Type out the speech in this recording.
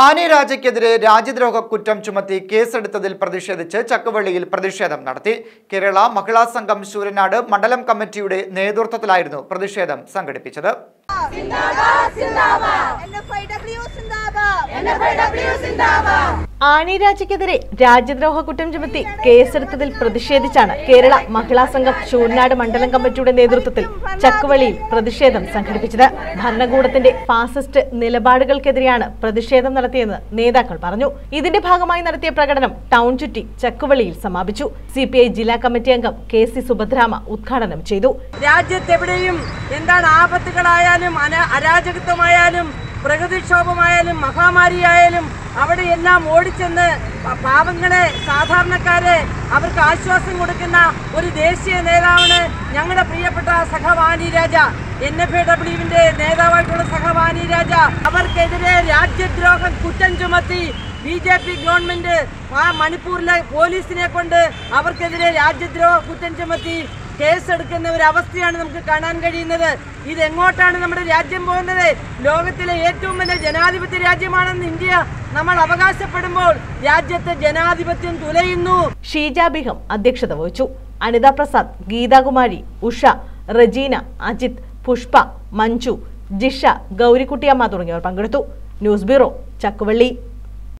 Annie രാജയ്ക്കെതിരെ രാജ്യദ്രോഹ കുറ്റം ചുമത്തി കേസെടുത്തതിൽ പ്രതിഷേധിച്ച് ചക്കുവള്ളിയിൽ പ്രതിഷേധം നടത്തി. കേരള മഹിളാ സംഘം ശൂരനാട് മണ്ഡലം കമ്മിറ്റിയുടെ നേതൃത്വത്തിലായിരുന്നു പ്രതിഷേധം സംഘടിപ്പിച്ചത്. ആനി രാജയ്ക്കെതിരെ രാജ്യദ്രോഹ കുറ്റം ചുമത്തി കേസെടുത്തതിൽ പ്രതിഷേധിച്ചാണ് കേരള മഹിളാ സംഘം ചൂർനാട് മണ്ഡലം കമ്മിറ്റിയുടെ നേതൃത്വത്തിൽ ചക്കുവളിയിൽ പ്രതിഷേധം സംഘടിപ്പിച്ചത്. ഭരണകൂടത്തിന്റെ ഫാസിസ്റ്റ് നിലപാടുകൾക്കെതിരെയാണ് പ്രതിഷേധം നടത്തിയെന്ന് നേതാക്കൾ പറഞ്ഞു. ഇതിന്റെ ഭാഗമായി നടത്തിയ പ്രകടനം ടൗൺ ചുറ്റി ചക്കുവളിയിൽ സമാപിച്ചു. സി ജില്ലാ കമ്മിറ്റി അംഗം കെ സി സുഭദ്രാമ ഉദ്ഘാടനം ചെയ്തു. രാജ്യത്തെവിടെയും എന്താണ് ആപത്തുകളായാലും അരാജകത്വമായാലും പ്രകൃതിക്ഷോഭമായാലും മഹാമാരിയായാലും അവിടെയെല്ലാം ഓടിച്ചെന്ന് പാവങ്ങളെ സാധാരണക്കാരെ അവർക്ക് ആശ്വാസം കൊടുക്കുന്ന ഒരു ദേശീയ നേതാവാണ് ഞങ്ങളുടെ പ്രിയപ്പെട്ട സഖവാനി രാജ. എൻ എഫ് എ ഡബ്ല്യുവിന്റെ നേതാവായിട്ടുള്ള സഖവാനി രാജ. അവർക്കെതിരെ രാജ്യദ്രോഹം കുറ്റം ചുമത്തി ബി ജെ പി ഗവൺമെന്റ് ആ മണിപ്പൂരിലെ പോലീസിനെ കൊണ്ട് അവർക്കെതിരെ രാജ്യദ്രോഹ കുറ്റം ചുമത്തി കേസെടുക്കുന്ന ഒരു അവസ്ഥയാണ് നമുക്ക് കാണാൻ കഴിയുന്നത്. ഇതെങ്ങോട്ടാണ് നമ്മുടെ രാജ്യം പോകുന്നത്? ലോകത്തിലെ ഏറ്റവും വലിയ ജനാധിപത്യ രാജ്യമാണെന്ന് ഇന്ത്യ നമ്മൾ അവകാശപ്പെടുമ്പോൾ രാജ്യത്തെ ജനാധിപത്യം തുലയുന്നു. ഷീജ ബിഹം അധ്യക്ഷത വഹിച്ചു. അനിത പ്രസാദ് ഗീതാകുമാരി ഉഷ റജീന അജിത് പുഷ്പ മഞ്ജു ജിഷ ഗൗരിക്കുട്ടിയമ്മ തുടങ്ങിയവർ പങ്കെടുത്തു. News bureau Chakkuvally.